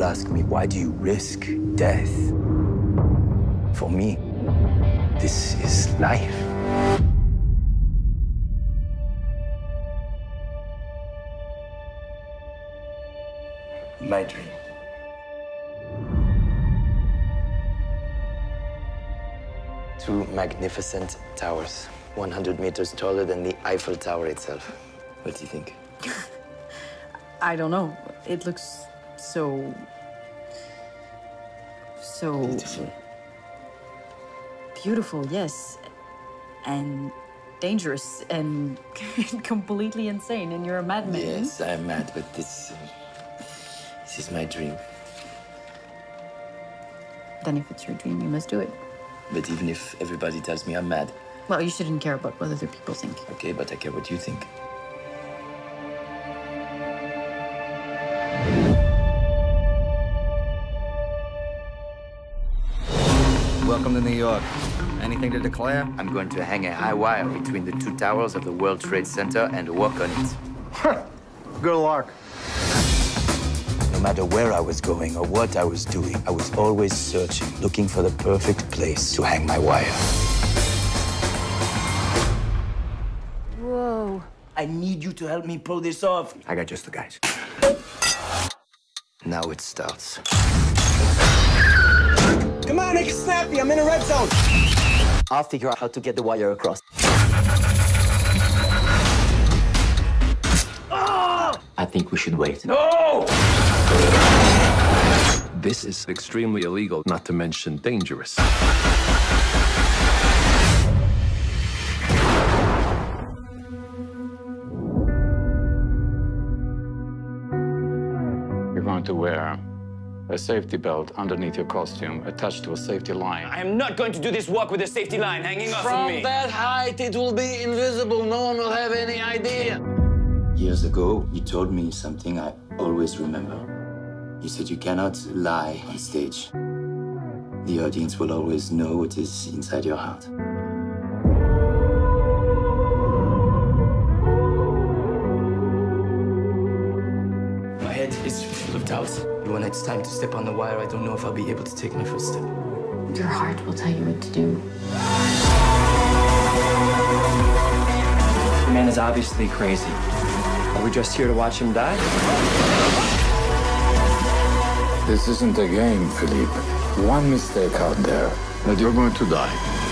ask me, why do you risk death? For me, this is life. My dream. Two magnificent towers, 100 meters taller than the Eiffel Tower itself. What do you think? I don't know. It looks so. so. Beautiful. Beautiful, yes. And dangerous and completely insane. And you're a madman. Yes, I'm mad, but this. this is my dream. Then if it's your dream, you must do it. But even if everybody tells me I'm mad, Well, you shouldn't care about what other people think. okay, but I care what you think. Welcome to New York. Anything to declare? I'm going to hang a high wire between the two towers of the World Trade Center and walk on it. Good luck. No matter where I was going or what I was doing, I was always searching, looking for the perfect place to hang my wire. Whoa. I need you to help me pull this off. I got just the guys. Now it starts. I'm in a red zone. I'll figure out how to get the wire across. I think we should wait. No! This is extremely illegal, not to mention dangerous. You're going to wear a safety belt underneath your costume attached to a safety line. I am not going to do this walk with a safety line hanging off of From that height, it will be invisible. No one will have any idea. Years ago, you told me something I always remember. You said you cannot lie on stage. The audience will always know what is inside your heart. Is full of doubts. When it's time to step on the wire, I don't know if I'll be able to take my first step. Your heart will tell you what to do. The man is obviously crazy. Are we just here to watch him die? This isn't a game, Philippe. One mistake out there, and you're going to die.